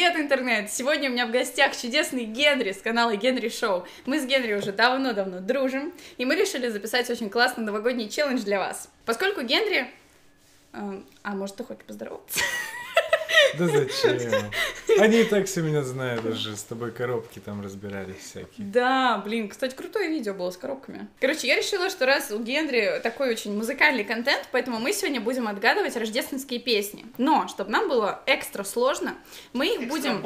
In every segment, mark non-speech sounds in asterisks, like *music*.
Привет, интернет! Сегодня у меня в гостях чудесный Генри с канала Генри Шоу. Мы с Генри уже давно-давно дружим, и мы решили записать очень классный новогодний челлендж для вас. Поскольку Генри... э, а может, ты хочешь поздороваться? *laughs* Да зачем? Они и так все меня знают уже, с тобой коробки там разбирались всякие. Да, блин, кстати, крутое видео было с коробками. Короче, я решила, что раз у Генри такой очень музыкальный контент, поэтому мы сегодня будем отгадывать рождественские песни. Но, чтобы нам было экстра сложно, мы их будем...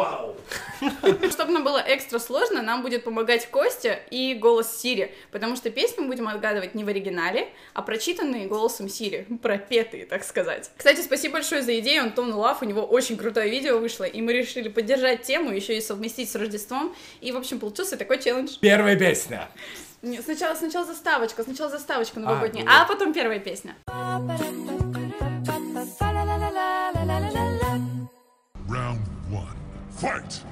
*laughs* Чтобы нам было экстра сложно, нам будет помогать Костя и голос Сири, потому что песни мы будем отгадывать не в оригинале, а прочитанные голосом Сири, пропетые, так сказать. Кстати, спасибо большое за идею, Антон Лав, у него очень крутое видео вышло, и мы решили поддержать тему, еще и совместить с Рождеством, и, в общем, получился такой челлендж. Первая песня. Не, Сначала, сначала заставочка, сначала заставочка новогодняя, ну а, потом первая песня. Round one. Fight!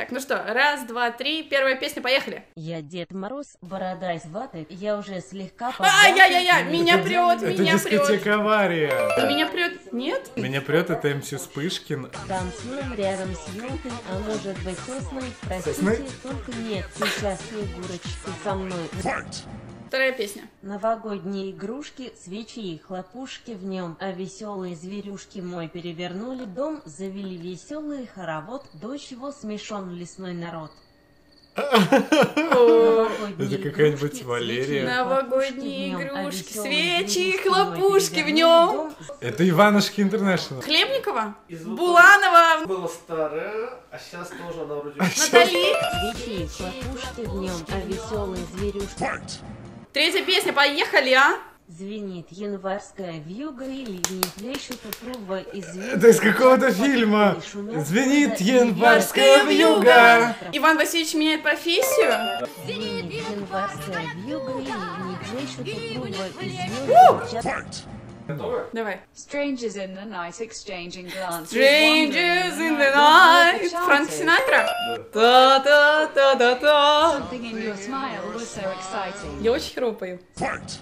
Так, ну что, раз, два, три, первая песня, поехали. Я Дед Мороз, борода из ваты, я уже слегка Ай-яй-яй-яй, поддатый. меня прет, Это меня прет. дискотека авария. Меня прет, нет? Меня прет, это МС Вспышкин. Танцуем рядом с елкой, а может быть сосной, простите, только нет, сейчас Снегурочка со мной. Fight! Вторая песня. Новогодние игрушки, свечи и хлопушки в нем, а веселые зверюшки мой перевернули дом, завели веселый хоровод, до чего смешон лесной народ. Это какая-нибудь Валерия. Новогодние а игрушки, свечи и хлопушки в нем. дом, Это Иванушки Интернешнл. Хлебникова? Буланова? Было старое, а сейчас тоже она вроде... Натали? Свечи и хлопушки в нем, а веселые зверюшки. Третья песня, поехали, а? Звенит январская вьюга и ливни плещут упруго из Это из какого-то фильма. Звенит январская вьюга. Иван Васильевич меняет профессию? Звенит январская вьюга и ливни плещут упруго из звезд Fight! Давай. Strangers in the night exchanging glances. Strangers wondering in the night. where the Франк chances. Синатра? Та-та-та-та-та. Something in your smile was so exciting. Я очень херово пою. Fight!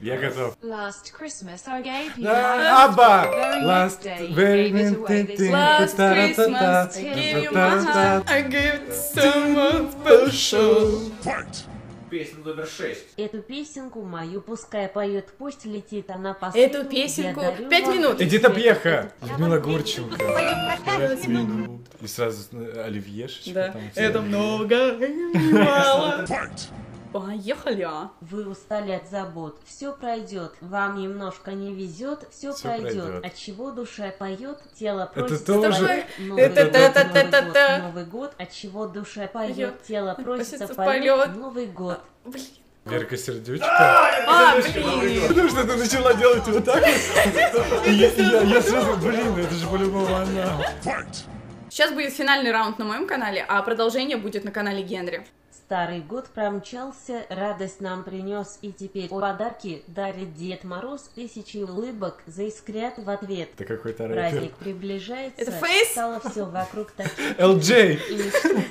Я готов. Last Christmas I gave you my Да, Абба! Very Last next day you very gave it away this Last Та-та-та-та. Christmas, give you my heart, I give it to someone special. Fight! Песня номер 6. Эту песенку мою пускай поет, пусть летит она по Эту песенку- Пять минут. Эдита. Пьеха. Людмила Гурченко. Пять минут. И сразу Оливьешечка Да. там. Это много мало. Поехали, а? Вы устали от забот, все пройдет, вам немножко не везет, все Всё пройдет. пройдет. От чего душа поет, тело Это просит тоже- спать. Новый Это год, та-та-та-та-та. Новый год, Новый год, от чего душа поет, тело просится в полет. Новый год. Блин. Верка Сердючка. А, блин. Потому что ты начала делать вот так вот. Я, сразу, блин, это же по-любому она. Сейчас будет финальный раунд на моем канале, а продолжение будет на канале Генри. Старый год промчался, радость нам принес, и теперь подарки дарит Дед Мороз, тысячи улыбок заискрят в ответ. Это какой-то рэпер. Праздник приближается, Это фейс? стало все вокруг таким. *laughs* LJ! И мечты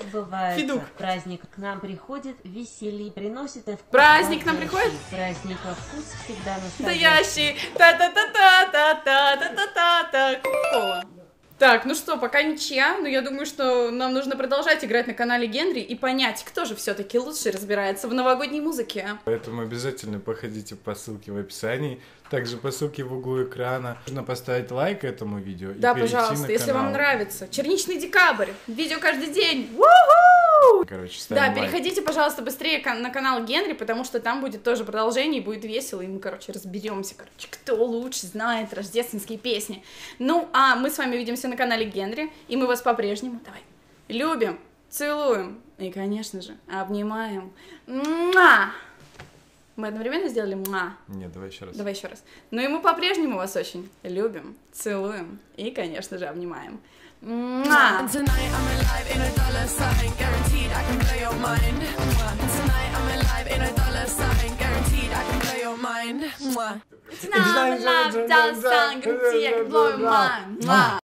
Праздник к нам приходит, веселье приносит и вкус. Праздник к нам приходит? Праздник во вкус всегда настоящий. Настоящий! Та-та-та-та-та-та-та-та! Так, ну что, пока ничья, но я думаю, что нам нужно продолжать играть на канале Генри и понять, кто же все-таки лучше разбирается в новогодней музыке. Поэтому обязательно походите по ссылке в описании, также по ссылке в углу экрана. Нужно поставить лайк этому видео и Да, перейти пожалуйста, на если вам нравится. Черничный декабрь. Видео каждый день. Уху! Короче, Да, лайк. переходите, пожалуйста, быстрее на канал Генри, потому что там будет тоже продолжение, и будет весело, и мы, короче, разберемся, короче, кто лучше знает рождественские песни. Ну, а мы с вами увидимся на канале Генри, и мы вас по-прежнему, давай, любим, целуем, и, конечно же, обнимаем. Муа! Мы одновременно сделали муа. Нет, давай еще раз. Давай еще раз. Ну и мы по-прежнему вас очень любим, целуем и, конечно же, обнимаем. Mwah. And tonight I'm alive in a dollar sign, guaranteed I can blow your mind. And tonight I'm alive in a dollar sign, guaranteed I can blow your mind. Mwah. Tonight I'm alive, dollar sign, guaranteed I can blow your mind. Mwah.